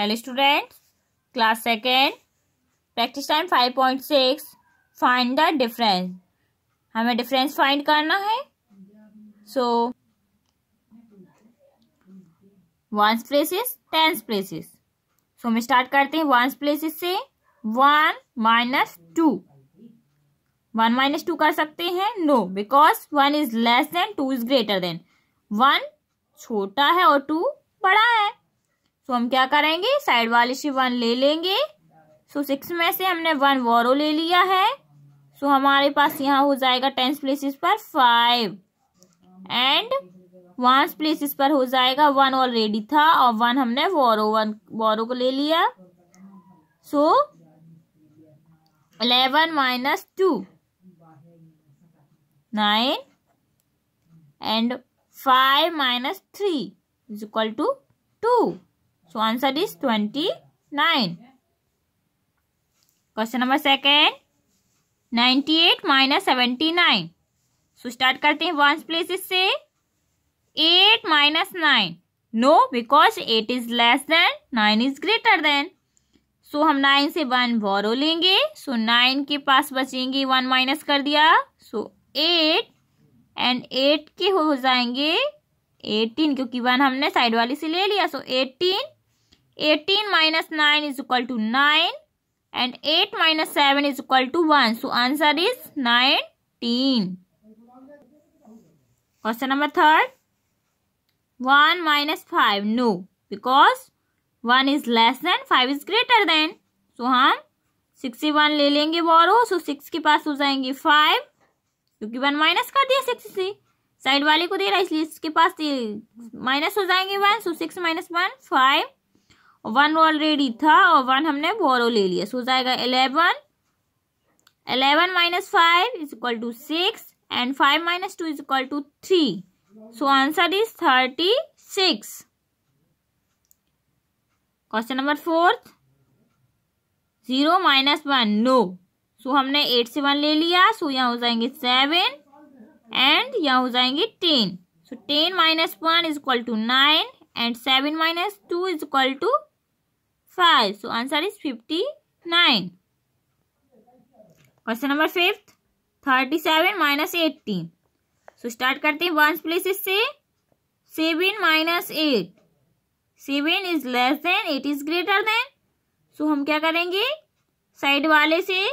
Hello students class second practice time five point six find the difference हमें difference find करना है। So ones places tens places so हम start करते हैं ones places से। One minus two one minus two कर सकते हैं? No because one is less than two is greater than one छोटा है और टू बड़ा है। तो हम क्या करेंगे? साइड वाले से वन ले लेंगे। सो सिक्स में से हमने वन वोरो ले लिया है। सो हमारे पास यहाँ हो जाएगा टेंस प्लेसेस पर फाइव एंड वंस प्लेसेस पर हो जाएगा वन ऑलरेडी था और वन हमने वोरो वन वोरो को ले लिया। So eleven minus two nine and five minus three is equal to two So answer is 29. Question number second. 98 minus 79. So start करते हैं वंस प्लेसेस से 8 minus 9. No, because 8 is less than 9 is greater than. सो हम nine से one बोरो लेंगे सो so, nine के पास बचेंगे one minus कर दिया सो एट एंड एट के हो जाएँगे एटीन क्योंकि वन हमने साइड वाली से ले लिया so eighteen 18 minus 9 is equal to 9 and 8 minus 7 is equal to 1. So answer is 19. Question number third. 1 minus 5. No. Because 1 is less than 5 is greater than. So हम 61 ले लेंगे बोरो सो so 6 के पास हो जाएँगे 5 क्योंकि 1 माइनस कर दिया 6 से साइड वाले को दे रहा है इसलिए इसके पास माइनस हो जाएँगे 1 सो 6 माइनस 1 5 वन ऑलरेडी था और वन हमने बोरो ले लिया। सो जाएगा eleven eleven minus five is equal to six and five minus two is equal to three so answer is thirty six question number fourth zero minus one no so हमने eight से one ले लिया। सो यहाँ हो जाएँगे seven and यहाँ हो जाएँगे ten so ten minus one is equal to nine and seven minus two is equal to 5. So, answer is 59. Question number 5th. 37 minus 18. So, start करते हैं वंस प्लेसेस से 7 minus 8. 7 is less than 8 is greater than. So, हम क्या करेंगे side वाले से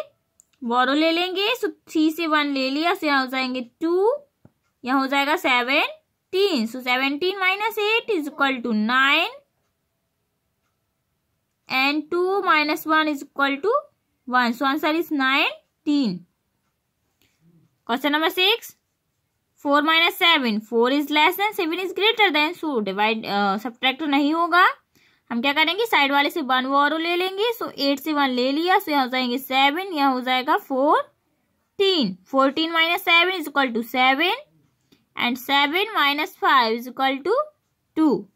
बोरो ले लेंगे सो थ्री से वन ले लिया सो यहाँ हो जाएँगे टू यहाँ हो जाएगा seventeen so seventeen minus eight is equal to nine and 2 minus 1 is equal to 1. So answer is 19. Question number 6. 4 minus 7. 4 is less than 7 is greater than. So divide uh, नहीं होगा हम क्या करेंगे साइड वाले से वन और ले लेंगे सो एट से वन ले लिया सो यहाँ हो जाएँगे सेवन यहाँ हो जाएगा four fourteen fourteen minus seven is equal to seven and seven minus five is equal to two